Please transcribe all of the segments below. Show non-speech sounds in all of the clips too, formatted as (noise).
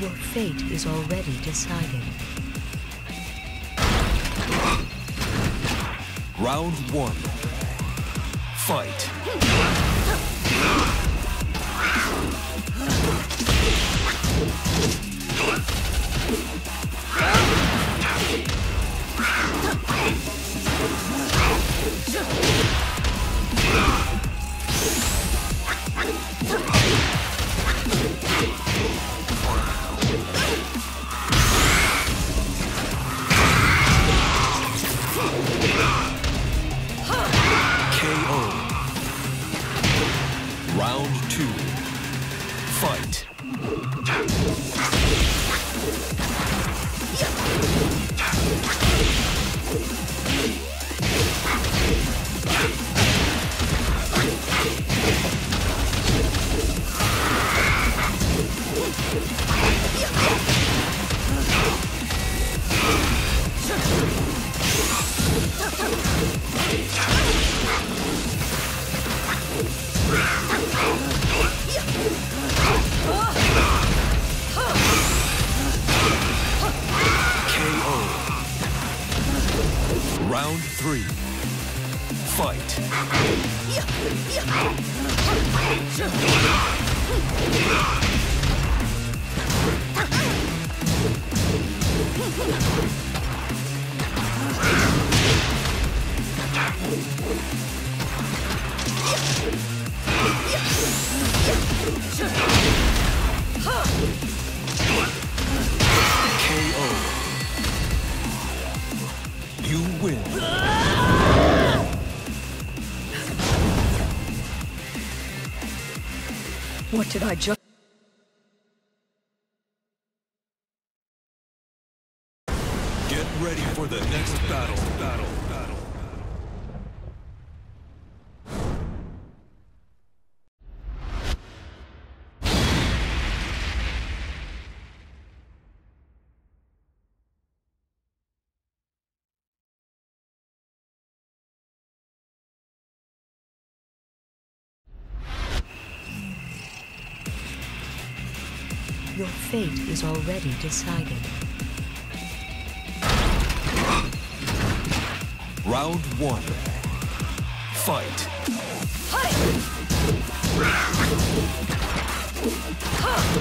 Your fate is already decided. Round one. Fight. (laughs) win. What did I just... is already decided. Round one. Fight. KO.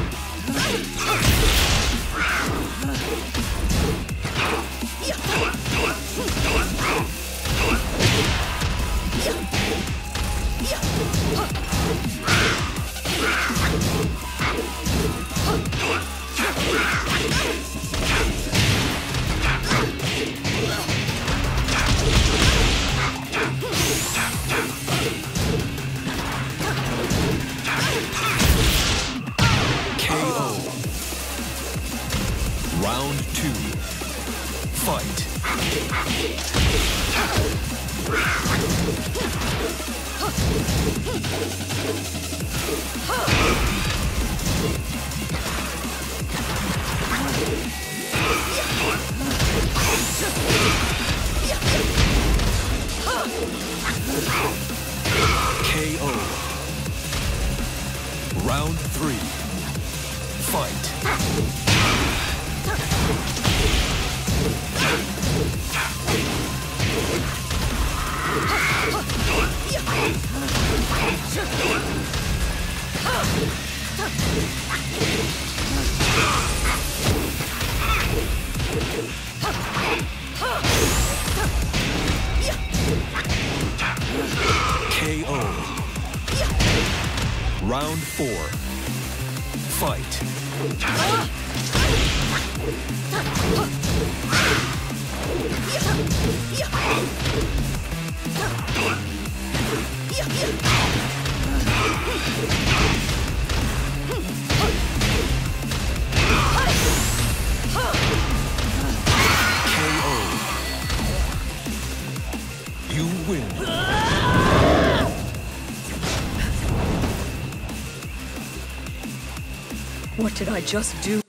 What did I just do?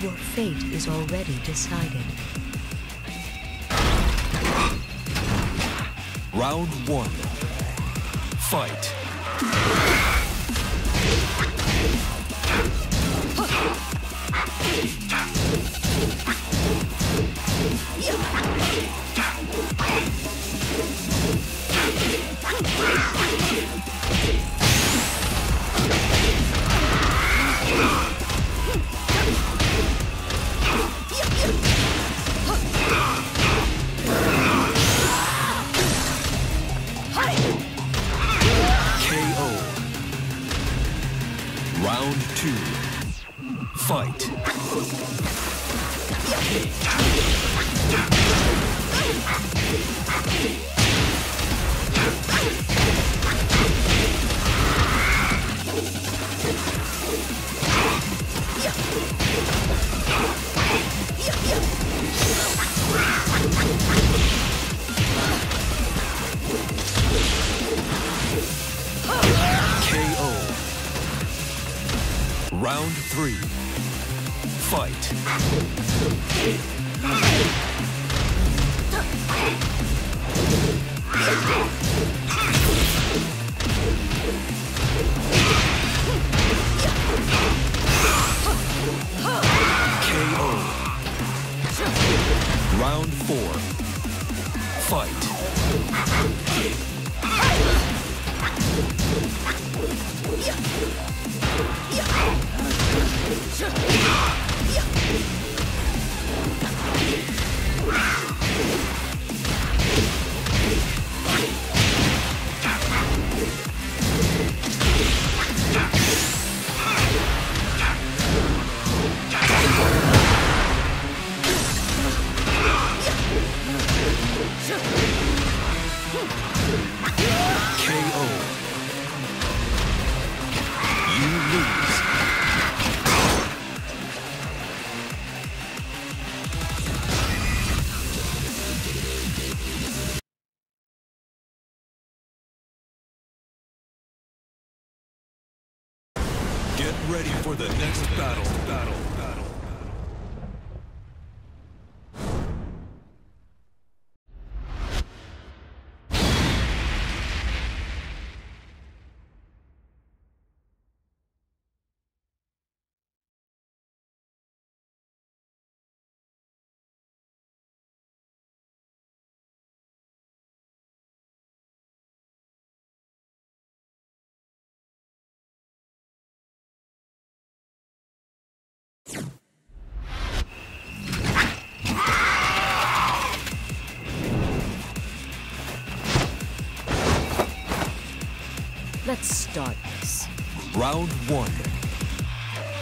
Your fate is already decided. Round one. Fight. darkness. Round one.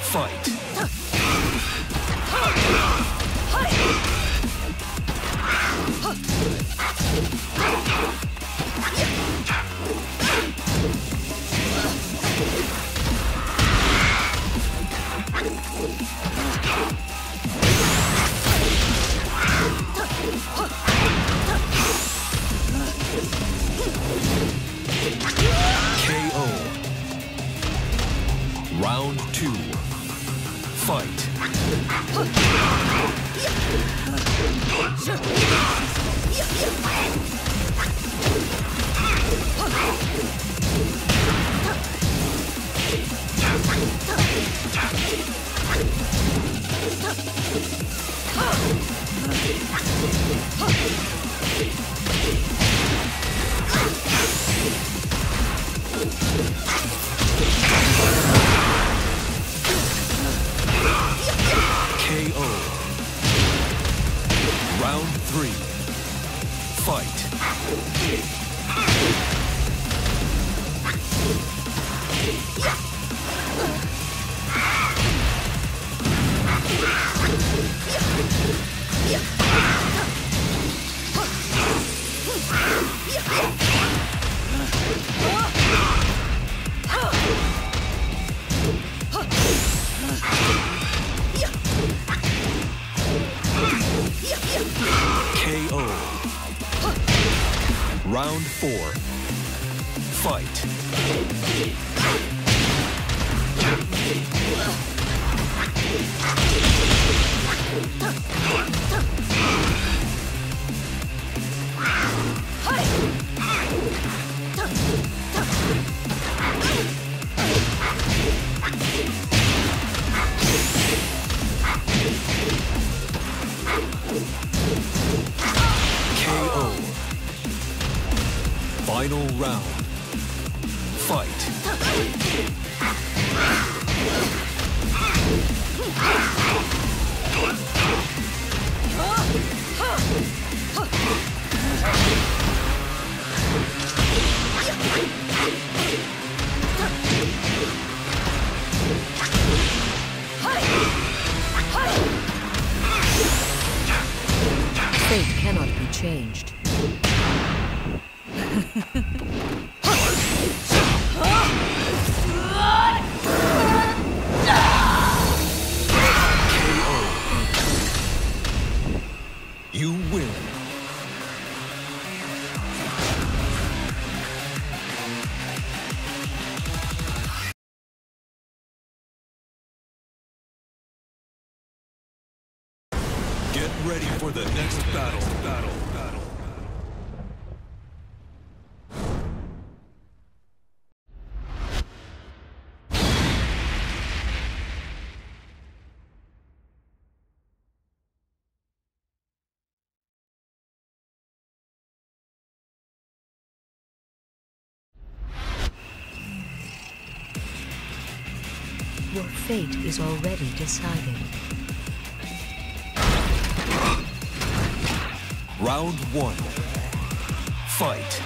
Fight. Yeah! Round four. Fight. Final round. Ready for the next battle. Battle. Battle. Your fate is already decided. Round one. Fight.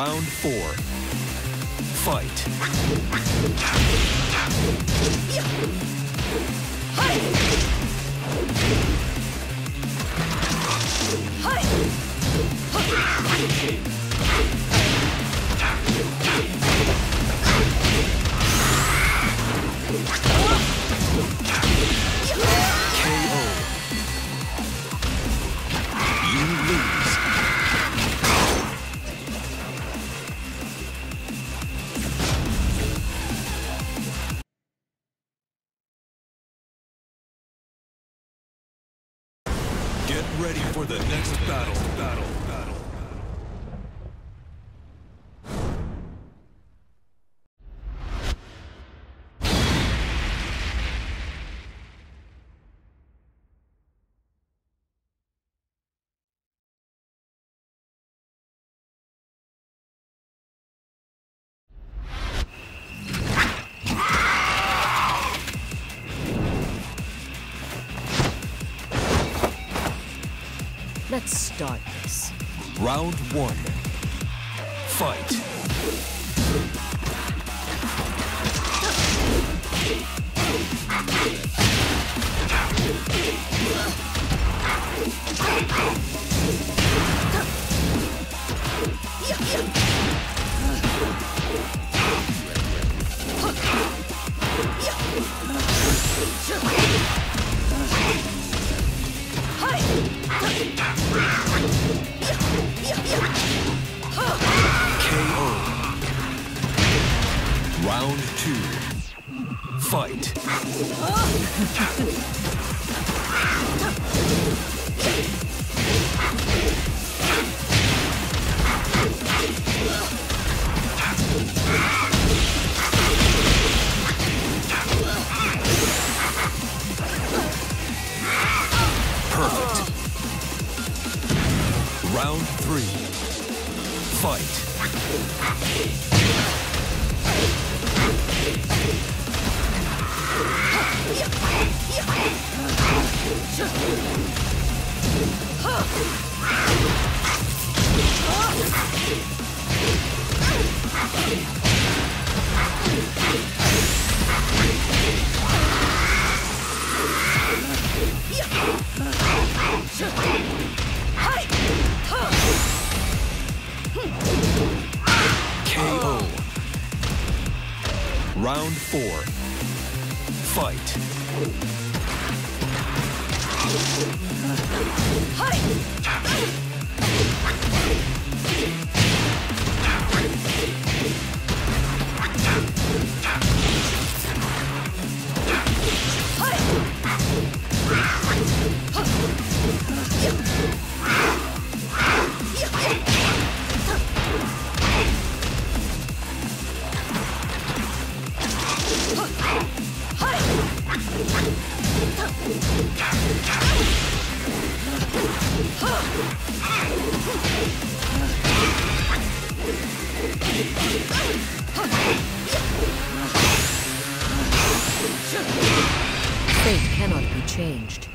Round four. Fight. This. Round one. Fight. KO. Fight. (laughs) KO. Round four. Fight. Fate changed.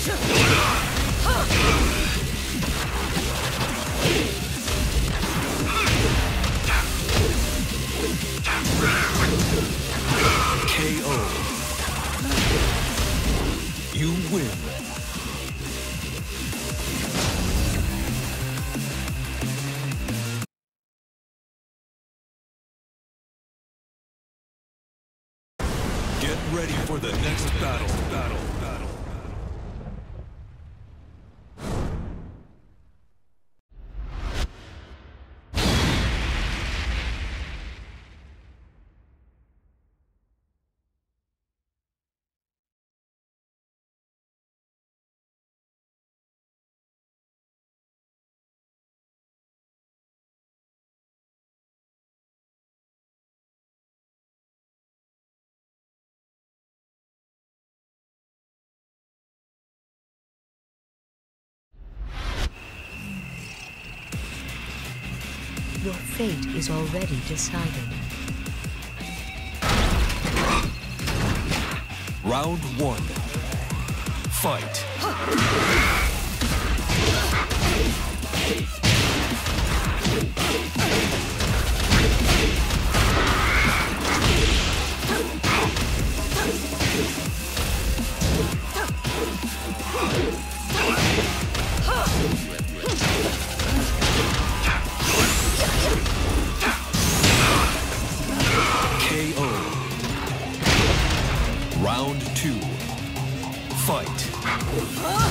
Shoot! Your fate is already decided. Round one. Fight. What?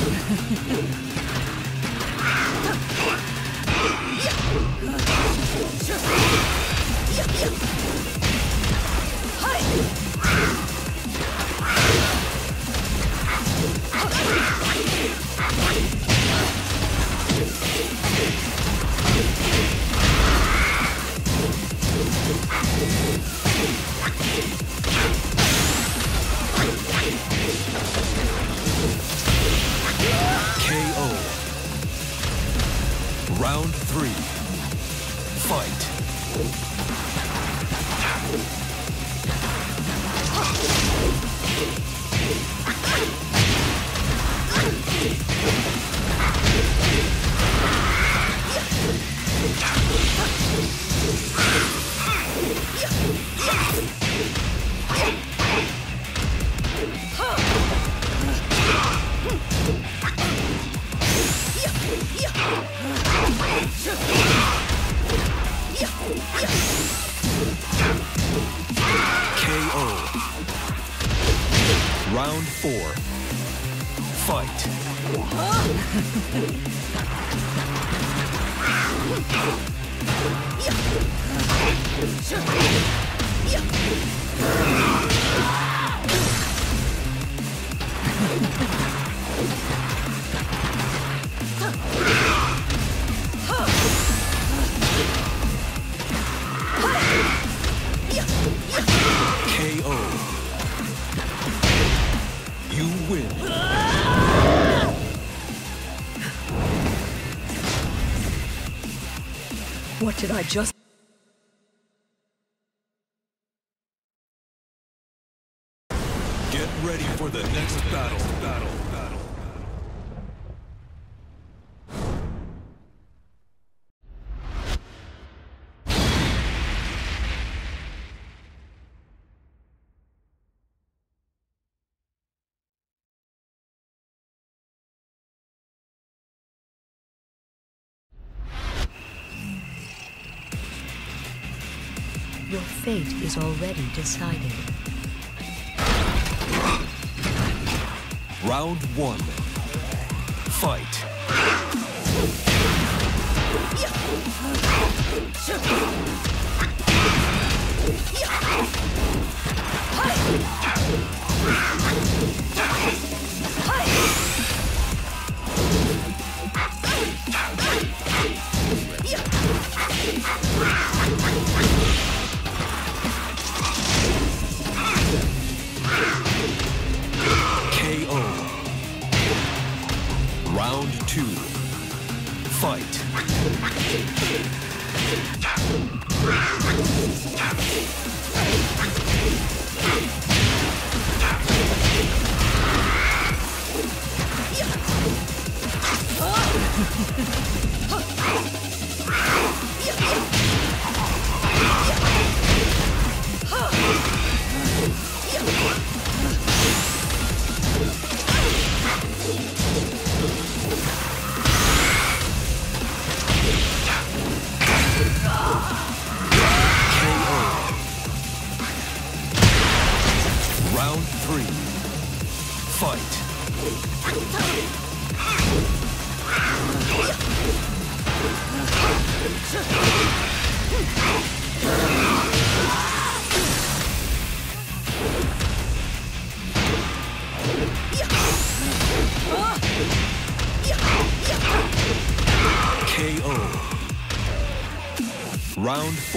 Three. What did I just... is already decided. Round one. Fight.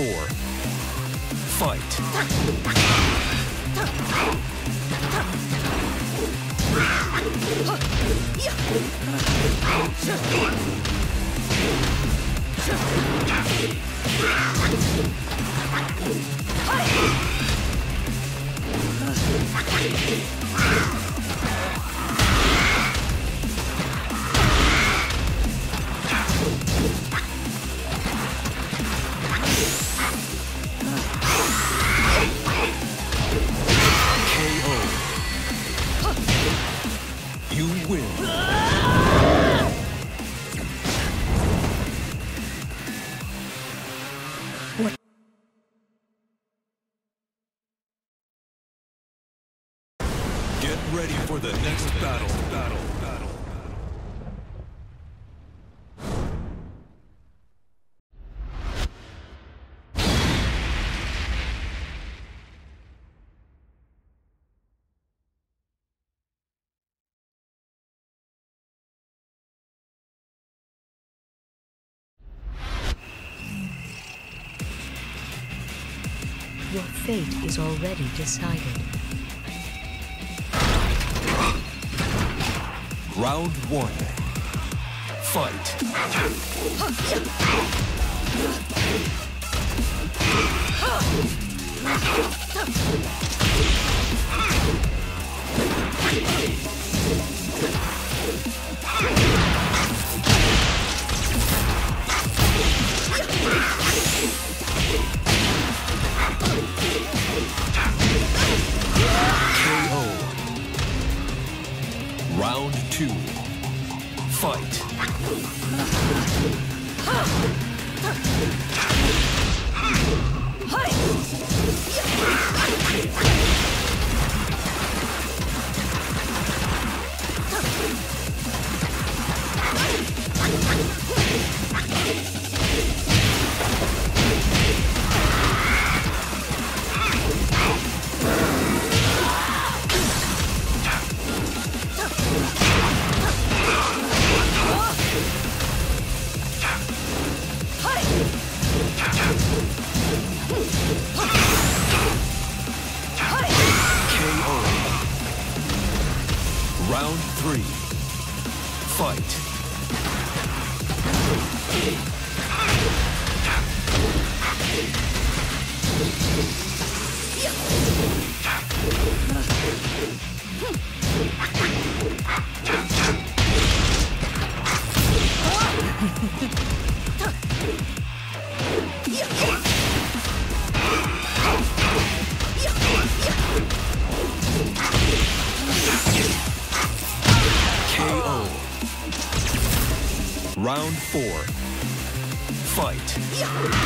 four. Fight. Your fate is already decided. Round one. Fight. Round two. Fight. Four. Fight.